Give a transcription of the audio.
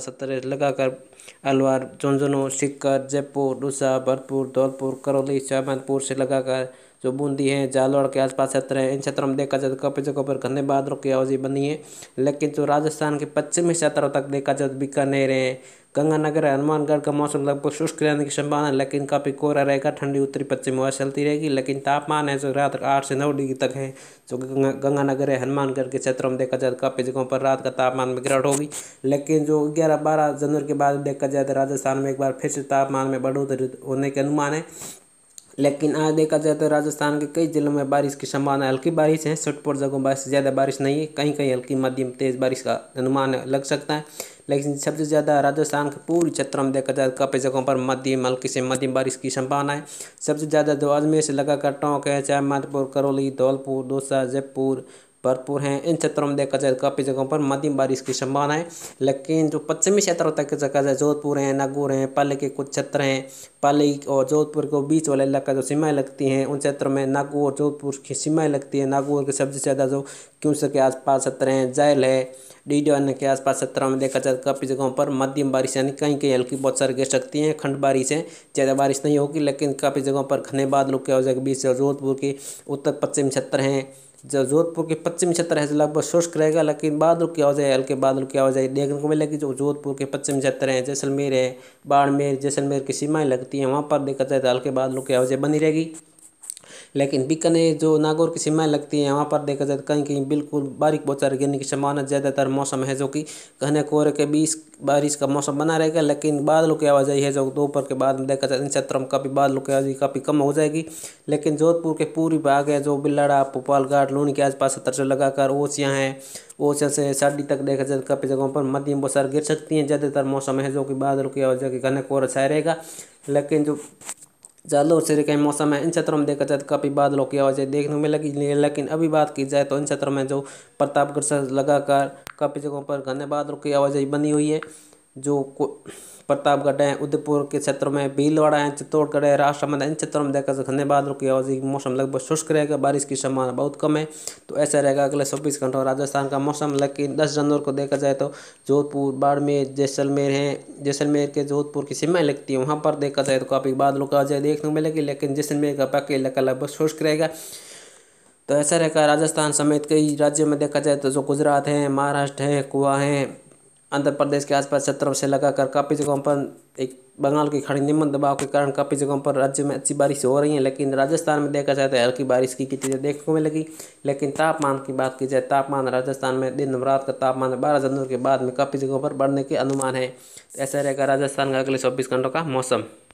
सत्तर लगाकर अलवर झुंझुनू सिक्कर जयपुर डूसा भरतपुर धौलपुर करौली शाहबानपुर से लगाकर जो बूंदी है, जालौर के आसपास क्षेत्र है, इन क्षेत्रों में देखा जाए तो काफ़ी जगहों पर घने बादलों की आवाज़ी बनी है, लेकिन जो राजस्थान के पश्चिमी क्षेत्रों तक देखा जाए तो बीकानेर है। गंगानगर, हनुमानगढ़ का मौसम लगभग शुष्क रहने की संभावना है, लेकिन काफ़ी कोहरा रहेगा, ठंडी उत्तरी पश्चिम हवा चलती रहेगी, लेकिन तापमान है जो रात आठ से नौ डिग्री तक है, जो गंगानगर है, हनुमानगढ़ के क्षेत्रों में देखा जाए तो काफ़ी जगहों पर रात का तापमान में गिरावट होगी, लेकिन जो ग्यारह बारह जनवरी के बाद देखा जाए तो राजस्थान में एक बार फिर से तापमान में बढ़ोतरी होने के अनुमान है। लेकिन आज देखा जाए तो राजस्थान के कई जिलों में बारिश की संभावना, हल्की बारिश है। छुटपुर जगहों पर ज़्यादा बारिश नहीं है। कहीं कहीं हल्की मध्यम तेज़ बारिश का अनुमान लग सकता है। लेकिन सबसे ज़्यादा राजस्थान के पूरी क्षेत्र में देखा जाए तो काफ़ी जगहों पर मध्यम, हल्की से मध्यम बारिश की संभावना है। सबसे ज़्यादा जो अजमेर से लगाकर टोंक है, चाहे माधपुर करौली, धौलपुर, दौसा, जयपुर भरपूर हैं। इन क्षेत्रों में देखा जाए काफ़ी जगहों पर मध्यम बारिश की संभावना है। लेकिन जो पश्चिमी क्षेत्रों तक देखा जाए जोधपुर हैं, नागौर हैं, पाली के कुछ क्षेत्र हैं, पाली और जोधपुर के बीच वाला इलाका जो सीमाएँ लगती हैं, उन क्षेत्रों में नागौर, जोधपुर की सीमाएँ लगती है। नागौर के सबसे ज़्यादा जो क्यों के आसपास क्षेत्र हैं जैल है। डीडीवन के आसपास सत्रह में देखा जाए काफ़ी जगहों पर मध्यम बारिश यानी कहीं कहीं हल्की बहुत सारी गिर सकती हैं, खंड बारिश है, ज़्यादा बारिश नहीं होगी, लेकिन काफ़ी जगहों पर घने बादलों की वजह के बीच जोधपुर के उत्तर पश्चिम क्षेत्र हैं। जो जोधपुर के पश्चिमी क्षेत्र है लगभग शुष्क रहेगा, लेकिन बादल की आवाजाही हल्के बादल की आवाजाही देखने को मिलेगी। जो जोधपुर के पश्चिमी क्षेत्र हैं, जैसलमेर है, बाड़मेर, जैसलमेर की सीमाएँ लगती हैं, वहाँ पर देखा जाए तो हल्के बादलों की आवाजाही बनी रहेगी। लेकिन बीकानेर जो नागौर की सीमाएँ लगती हैं, वहाँ पर देखा जाए तो कहीं कहीं बिल्कुल बारीक बौछार गिरने की संभावना ज़्यादातर मौसम है, जो कि घने कोहरे के बीच बारिश का मौसम बना रहेगा। लेकिन बादलों की आवाजाही है, जो दोपहर के बाद देखा जाए इन क्षेत्रों में काफ़ी बादलों की आवाजाही काफ़ी कम हो जाएगी। लेकिन जोधपुर के पूरी भाग है, जो बिल्लाड़ा भोपाल घाट लूनी के आसपास सत्तर से लगाकर ओसियाँ हैं। ओसिया से साड़ी तक देखा जाए तो काफ़ी जगहों पर मध्यम बौछार गिर सकती हैं। ज़्यादातर मौसम है, जो कि बादलों की आवाजाही घने कोहरा छाया रहेगा। लेकिन जो जालोर से कहीं मौसम है। इन क्षेत्रों में देखा जाए तो काफ़ी बादलों की आवाज़ें देखने को मिलेगी। लेकिन अभी बात की जाए तो इन क्षेत्रों में जो प्रतापगढ़ से लगाकर काफ़ी जगहों पर घने बादलों की आवाज़ें बनी हुई है। जो प्रतापगढ़ है, उदयपुर के क्षेत्र में भीलवाड़ा है चित्तौड़गढ़ है राष्ट्रमंद इन क्षेत्रों में देखा घने बादलों की आवाज़ मौसम लगभग शुष्क रहेगा, बारिश की संभावना बहुत कम है तो ऐसा रहेगा अगले चौबीस घंटों राजस्थान का मौसम। लेकिन दस जनवरी को देखा जाए तो जोधपुर, बाड़मेर, जैसलमेर है, जैसलमेर के जोधपुर की सीमाएँ लगती है, वहाँ पर देखा जाए तो काफ़ी बादलों का आवाज़ देखने को मिलेगी, लेकिन जैसलमेर का बाकी इलाका लगभग शुष्क रहेगा। तो ऐसा रहेगा राजस्थान समेत कई राज्यों में देखा जाए तो जो गुजरात है, महाराष्ट्र है कुआ है आंध्र प्रदेश के आसपास क्षेत्रों से लगाकर काफ़ी जगहों पर एक बंगाल की खड़ी निम्न दबाव के कारण काफ़ी जगहों पर राज्य में अच्छी बारिश हो रही है, लेकिन राजस्थान में देखा जाए तो हल्की बारिश की चीज़ें देखने को मिलेगी। लेकिन तापमान की बात की जाए, तापमान राजस्थान में दिन रात का तापमान बारह जनवरी के बाद में काफ़ी जगहों पर बढ़ने के अनुमान है। ऐसा रहेगा राजस्थान का अगले चौबीस घंटों का मौसम।